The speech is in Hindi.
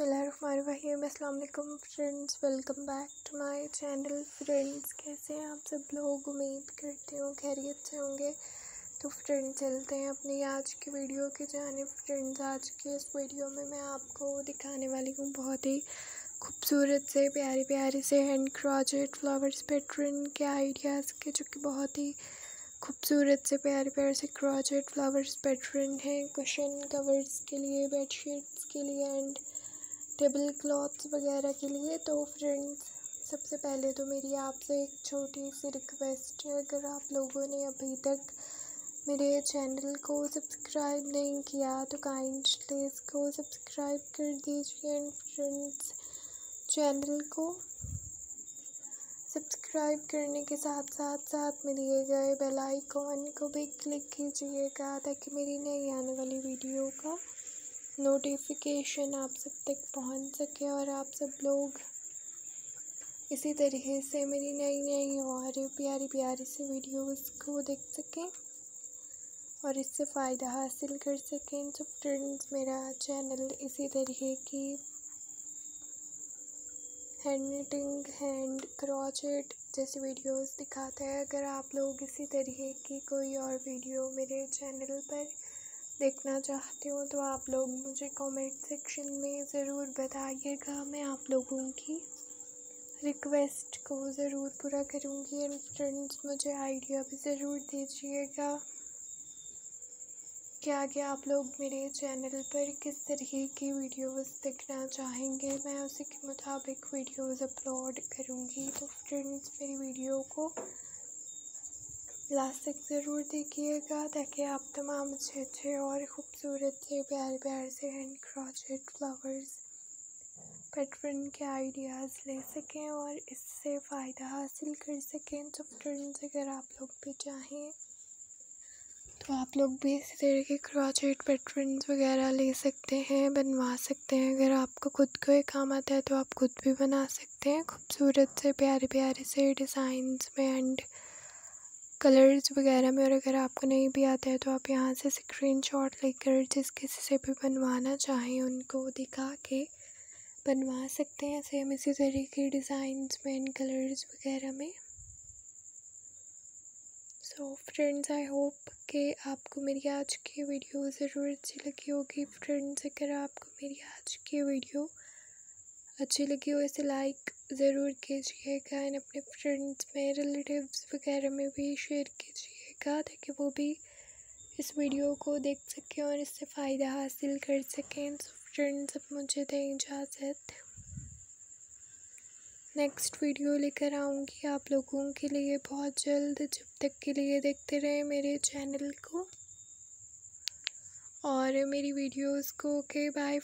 बसमीम अल्लाम friends welcome back to my channel friends कैसे हैं आप सब लोग? उम्मीद करते हो खैरियत से होंगे। तो फ्रेंड्स चलते हैं अपनी आज की वीडियो की जाने फ्रेंड्स आज के इस वीडियो में मैं आपको दिखाने वाली हूँ बहुत ही खूबसूरत से, प्यारे प्यारे से हैंड क्रॉजेट फ्लावर्स पैटर्न के आइडियाज़ के, जो कि बहुत ही खूबसूरत से, प्यारे प्यारे से क्रॉजेट फ्लावर्स पैटर्न हैं। कुशन कवर्स के लिए बेडशीट्स के लिए एंड टेबल क्लॉथ्स वगैरह के लिए तो फ्रेंड्स, सबसे पहले तो मेरी आपसे एक छोटी सी रिक्वेस्ट है, अगर आप लोगों ने अभी तक मेरे चैनल को सब्सक्राइब नहीं किया तो काइंडली इसको सब्सक्राइब कर दीजिए। एंड फ्रेंड्स, चैनल को सब्सक्राइब करने के साथ साथ साथ में दिए गए बेल आइकॉन को भी क्लिक कीजिएगा, ताकि मेरी नई आने वाली वीडियो का नोटिफिकेशन आप सब तक पहुँच सके और आप सब लोग इसी तरीके से मेरी नई नई और प्यारी प्यारी सी वीडियोस को देख सकें और इससे फ़ायदा हासिल कर सकें। तो फ्रेंड्स मेरा चैनल इसी तरीके की हैंड निटिंग हैंड क्रॉचेट जैसी वीडियोस दिखाता है। अगर आप लोग इसी तरीके की कोई और वीडियो मेरे चैनल पर देखना चाहते हो तो आप लोग मुझे कमेंट सेक्शन में ज़रूर बताइएगा। मैं आप लोगों की रिक्वेस्ट को ज़रूर पूरा करूँगी एंड फ्रेंड्स मुझे आइडिया भी ज़रूर दीजिएगा कि आगे आप लोग मेरे चैनल पर किस तरीके की वीडियोस देखना चाहेंगे। मैं उसी के मुताबिक वीडियोस अपलोड करूँगी। तो फ्रेंड्स मेरी वीडियो को लास्ट तक ज़रूर देखिएगा। ताकि आप तमाम अच्छे अच्छे और ख़ूबसूरत से प्यारे प्यार से हैंड क्रॉचेड फ्लावर्स पैटर्न के आइडियाज़ ले सकें और इससे फ़ायदा हासिल कर सकें। तो फ्रेंड्स अगर आप लोग भी चाहें तो आप लोग भी इसी तरह के क्रॉचेड पैटर्न वगैरह ले सकते हैं, बनवा सकते हैं। अगर आपको खुद को एक काम आता है तो आप खुद भी बना सकते हैं। खूबसूरत से प्यारे प्यारे से डिज़ाइंस में एंड कलर्स वगैरह में और अगर आपको नहीं भी आता है तो आप यहाँ से स्क्रीन शॉट लेकर जिस किसी से भी बनवाना चाहें उनको दिखा के बनवा सकते हैं। सेम इसी तरह के डिज़ाइंस में इन कलर्स वगैरह में। सो फ्रेंड्स आई होप कि आपको मेरी आज की वीडियो ज़रूर अच्छी लगी होगी। फ्रेंड्स अगर आपको मेरी आज की वीडियो अच्छी लगी हो, इसे लाइक ज़रूर कीजिएगा एंड अपने फ्रेंड्स में, रिलेटिव्स वगैरह में भी शेयर कीजिएगा ताकि वो भी इस वीडियो को देख सकें और इससे फ़ायदा हासिल कर सकें। तो फ्रेंड्स, अब मुझे दें इजाज़त। नेक्स्ट वीडियो लेकर आऊँगी आप लोगों के लिए बहुत जल्द, जब तक के लिए देखते रहें मेरे चैनल को। और मेरी वीडियोस को ओके बाय